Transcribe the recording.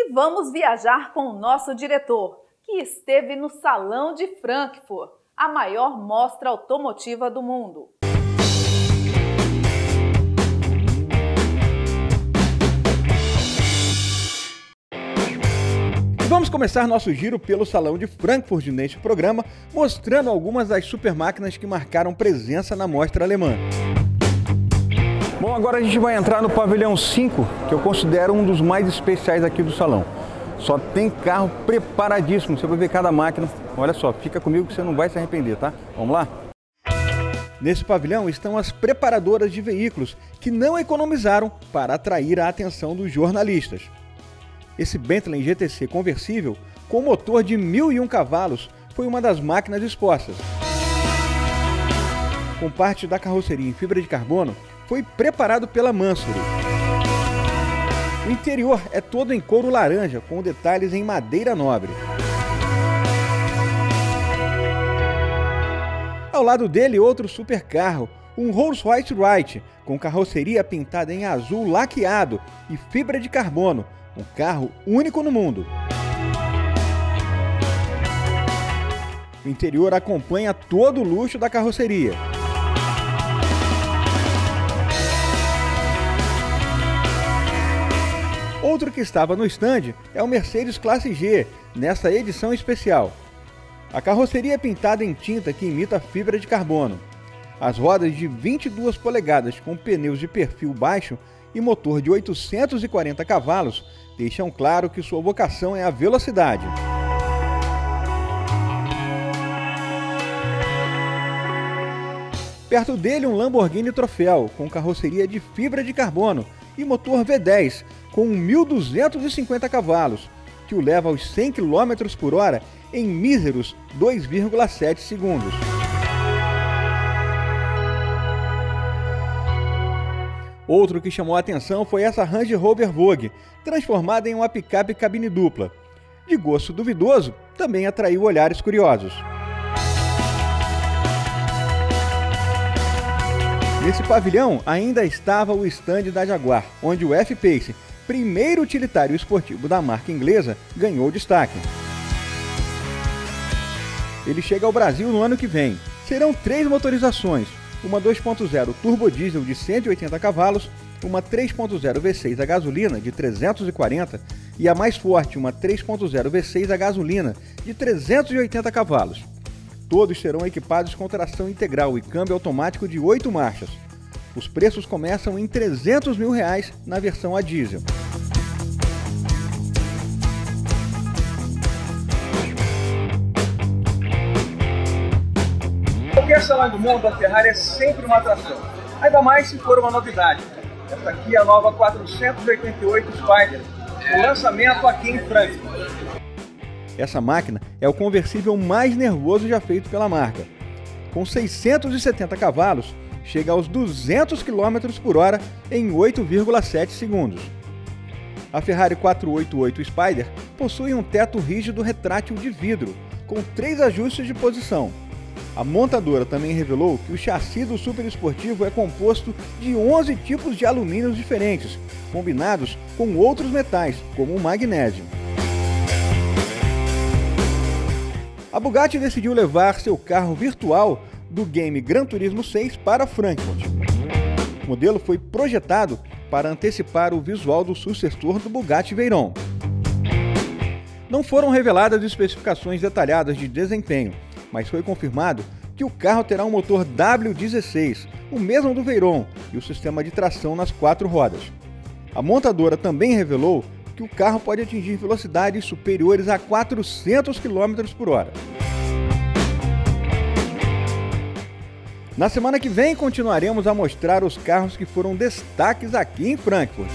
E vamos viajar com o nosso diretor, que esteve no Salão de Frankfurt, a maior mostra automotiva do mundo. Vamos começar nosso giro pelo Salão de Frankfurt neste programa, mostrando algumas das super máquinas que marcaram presença na mostra alemã. Bom, agora a gente vai entrar no pavilhão 5, que eu considero um dos mais especiais aqui do salão. Só tem carro preparadíssimo, você vai ver cada máquina. Olha só, fica comigo que você não vai se arrepender, tá? Vamos lá? Nesse pavilhão estão as preparadoras de veículos que não economizaram para atrair a atenção dos jornalistas. Esse Bentley GTC conversível, com motor de 1.001 cavalos, foi uma das máquinas expostas. Com parte da carroceria em fibra de carbono, foi preparado pela Mansuri. O interior é todo em couro laranja, com detalhes em madeira nobre. Ao lado dele, outro supercarro, um Rolls-Royce Wright, com carroceria pintada em azul laqueado e fibra de carbono, um carro único no mundo. O interior acompanha todo o luxo da carroceria. Outro que estava no stand é o Mercedes Classe G, nesta edição especial. A carroceria é pintada em tinta que imita fibra de carbono. As rodas de 22 polegadas com pneus de perfil baixo e motor de 840 cavalos deixam claro que sua vocação é a velocidade. Perto dele, um Lamborghini Troféu, com carroceria de fibra de carbono e motor V10, com 1.250 cavalos, que o leva aos 100 km por hora em míseros 2,7 segundos. Outro que chamou a atenção foi essa Range Rover Vogue, transformada em uma picape cabine dupla. De gosto duvidoso, também atraiu olhares curiosos. Nesse pavilhão ainda estava o estande da Jaguar, onde o F-Pace, primeiro utilitário esportivo da marca inglesa, ganhou destaque. Ele chega ao Brasil no ano que vem. Serão três motorizações, uma 2.0 turbo diesel de 180 cavalos, uma 3.0 V6 a gasolina de 340 e a mais forte, uma 3.0 V6 a gasolina de 380 cavalos. Todos serão equipados com tração integral e câmbio automático de 8 marchas. Os preços começam em 300 mil reais na versão a diesel. Qualquer salão do mundo, a Ferrari é sempre uma atração. Ainda mais se for uma novidade. Essa aqui é a nova 488 Spider, o lançamento aqui em Frankfurt. Essa máquina é o conversível mais nervoso já feito pela marca. Com 670 cavalos, chega aos 200 km por hora em 8,7 segundos. A Ferrari 488 Spider possui um teto rígido retrátil de vidro, com três ajustes de posição, a montadora também revelou que o chassi do super esportivo é composto de 11 tipos de alumínios diferentes, combinados com outros metais, como o magnésio. A Bugatti decidiu levar seu carro virtual do game Gran Turismo 6 para Frankfurt. O modelo foi projetado para antecipar o visual do sucessor do Bugatti Veyron. Não foram reveladas especificações detalhadas de desempenho, mas foi confirmado que o carro terá um motor W16, o mesmo do Veyron, e o sistema de tração nas quatro rodas. A montadora também revelou que o carro pode atingir velocidades superiores a 400 km por hora. Na semana que vem continuaremos a mostrar os carros que foram destaques aqui em Frankfurt.